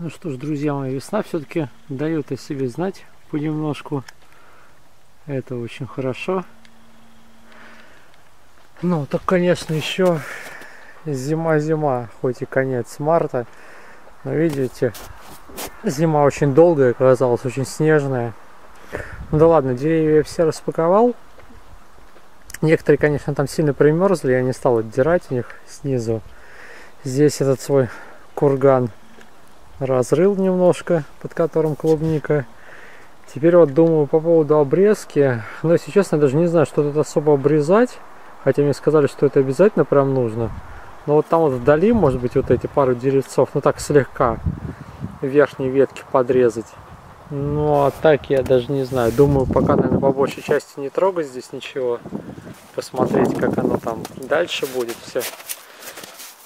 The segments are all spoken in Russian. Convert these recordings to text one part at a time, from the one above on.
Ну что ж, друзья мои, весна все-таки дает о себе знать понемножку. Это очень хорошо. Ну, так, конечно, еще зима-зима, хоть и конец марта. Но видите, зима очень долгая оказалась, очень снежная. Ну да ладно, деревья я все распаковал. Некоторые, конечно, там сильно примерзли, я не стал отдирать у них снизу. Здесь этот свой курган разрыл немножко, под которым клубника. Теперь вот думаю по поводу обрезки. Но, если честно, я даже не знаю, что тут особо обрезать. Хотя мне сказали, что это обязательно прям нужно. Но вот там вот вдали, может быть, вот эти пару деревцов, ну так слегка, верхние ветки подрезать. Ну, а так я даже не знаю. Думаю, пока, наверное, по большей части не трогать здесь ничего. Посмотреть, как оно там дальше будет все.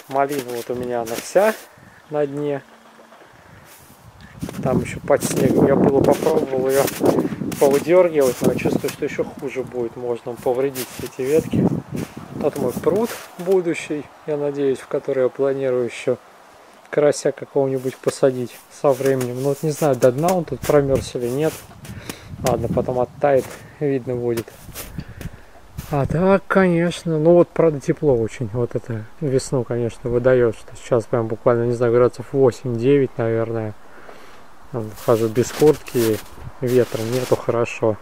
Малина вот у меня она вся на дне. Там еще под снегом. Я было попробовал ее повыдергивать, но чувствую, что еще хуже будет. Можно повредить эти ветки. Вот мой пруд будущий, я надеюсь, в который я планирую еще карася какого-нибудь посадить со временем. Ну вот не знаю, до дна он тут промерз или нет. Ладно, потом оттает, видно будет. А так, конечно, ну вот, правда, тепло очень. Вот это весну, конечно, выдает, что сейчас прям буквально, не знаю, градусов 8-9, наверное. Хожу без куртки, ветра нету, хорошо.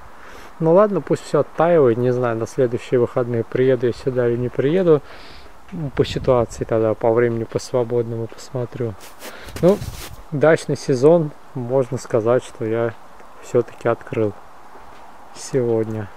Ну ладно, пусть все оттаивает, не знаю, на следующие выходные приеду я сюда или не приеду по ситуации тогда, по времени, по свободному посмотрю. Ну, дачный сезон, можно сказать, что я все-таки открыл сегодня.